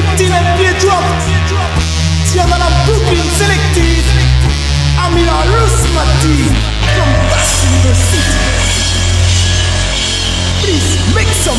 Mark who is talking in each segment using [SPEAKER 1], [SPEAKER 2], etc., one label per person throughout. [SPEAKER 1] victime and drop. Tear man a pooping selective I'm in a loose the city Please make some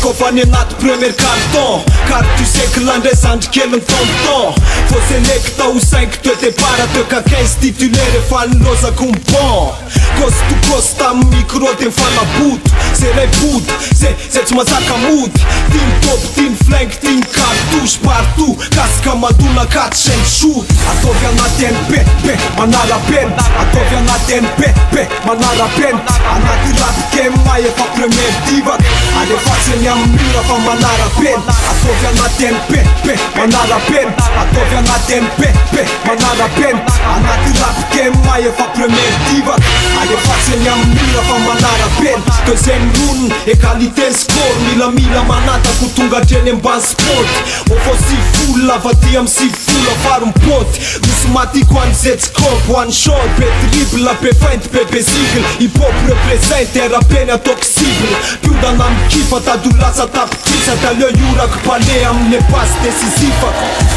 [SPEAKER 1] Kofani nat premier karton Kartu seklan resant kelën ton ton Fose lek ta usen këtë të para të ka kejs Titulere falë noza kumpon Kostu kosta mikro të fala but repod esetimasakamod tim top tin flank tin kartos partot kaskamatonacatșeîn sor atofianaten pepe manarapen atofanaten pee manarapen anacîrat kem maie pa premier diva anefasemiammira fa manarapen premèaymfap tsen rono e kalitéskor milamila manatakotongatren embanspot ofa siy folo lafatia mi sivy fol afarompoty osmatik oanzetskopoansor pe triblea pe fnt pepesigle i popy representerapeny ataoko sigle podanamkifatadolasatapikisataleiorak palea un pas decisiv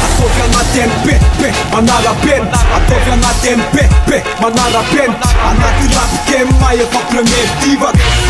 [SPEAKER 1] Atofia na tempe, pe, manara bent Atofia na tempe, pe, manara bent Anaty rapy ke may efa premier divat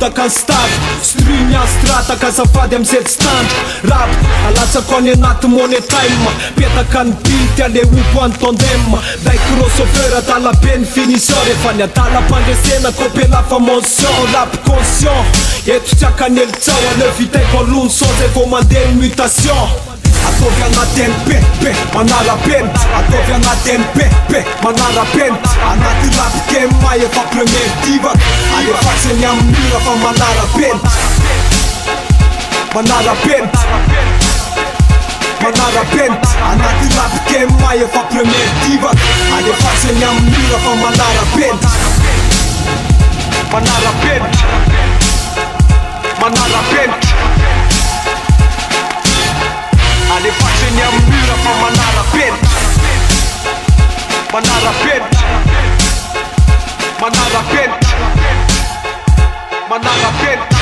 [SPEAKER 1] taka ny stage struniastratkasafady amin' setstandro rapy alatsako any anaty monétaie petaka ny pihty ale moko any tendeme day krosofeur adalapeny finition rehefa e ny atala-pandresena kopelafa mension rapy cension e etotsakany elotsao aleo vitaikoalohany so zay vo mandehanny mutation Atowia na ten pe pe Manara bent Atowia na ten pe pe Manara bent Anaty laboke ma efa premier divaka Alefatsany amin'ny mira fa manara bent Manara bent Manara bent Anaty laboke ma efa premier divaka Alefatsany amin'ny mira fa manara bent Manara bent Manara bent Man not Manada pimp Man not Man